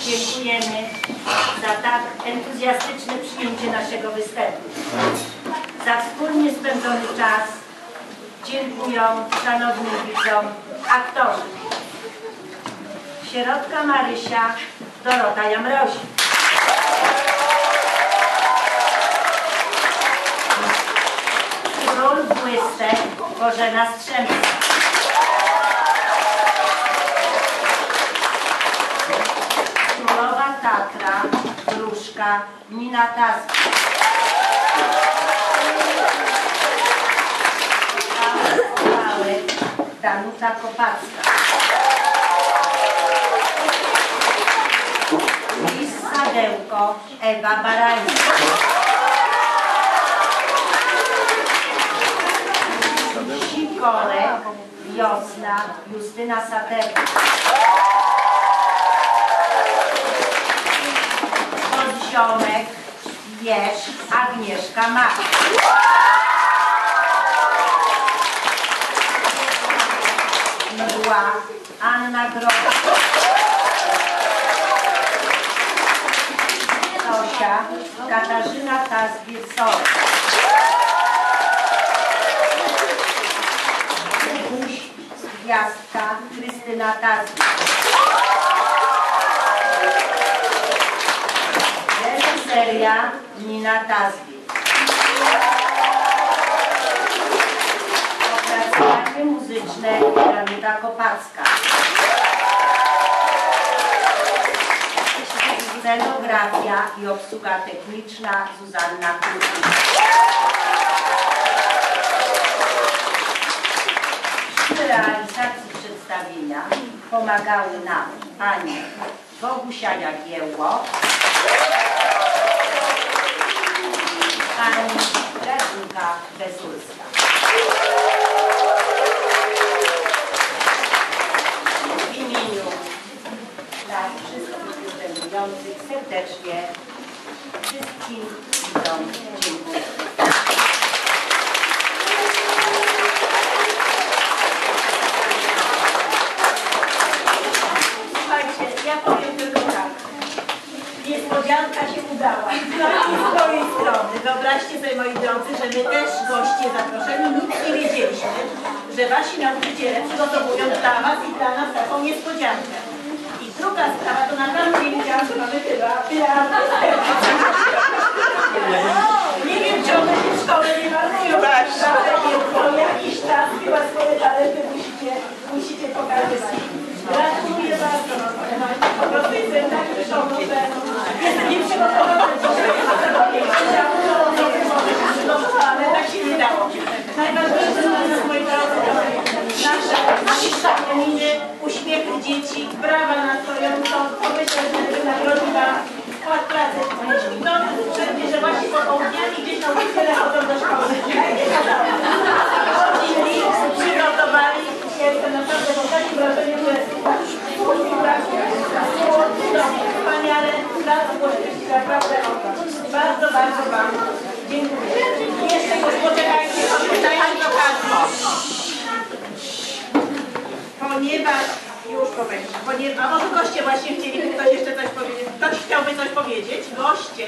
Dziękujemy za tak entuzjastyczne przyjęcie naszego występu. Za wspólnie spędzony czas dziękuję szanownym widzom, aktorzy. Sierotka Marysia, Dorota Jamrosi. Błystek, Bożena Strzemska. Królowa Tatra, Gruszka, Nina. Małek, Danuta Kopacka. Lis Sadełko, Ewa Barańska. Sikorek, Wiosna, Justyna Sadełko. Podziomek, Jerz, Agnieszka Mak. Mgła, Anna Groch. Katarzyna Tazbier-Sorek. Gwiazdka, Krystyna Tazbier. Reżyseria Nina Tazbier. Opracowanie muzyczne Danuta Kopacka. Scenografia i obsługa techniczna Zuzanna Kurki. Przy przedstawienia pomagały nam pani Bogusia Jagiełło, pani Grażynka Bezulska. W imieniu dla wszystkich występujących serdecznie wszystkim widzom dziękuję. Się udała. Z mojej strony. Wyobraźcie sobie, moi drodzy, że my też goście zaproszeni nic nie wiedzieliśmy, że wasi nauczyciele przygotowują dla was i dla nas taką niespodziankę. I druga sprawa, to naprawdę nie wiedziałam, że mamy tyle, tyle Nie wiem, czy one się w szkole nie marnują. Ale bo jakiś czas chyba swoje talenty musicie, musicie pokazywać. Gratuluję bardzo. Po prostu jestem tak w szoku, że tak to dzieci, brawa na stojąco, to myślę, że wynagrodziła wkład pracy. No, wszędzie, że właśnie popołudniami gdzieś nauczyciele chodzą do szkoły. Złożyliście naprawdę. Bardzo, bardzo Wam dziękuję. Jeszcze poczekajcie, pamiętajcie do okazji. Ponieważ już powiem, ponieważ, a może goście właśnie chcieli ktoś jeszcze coś powiedzieć, ktoś chciałby coś powiedzieć, goście